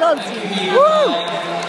Woo!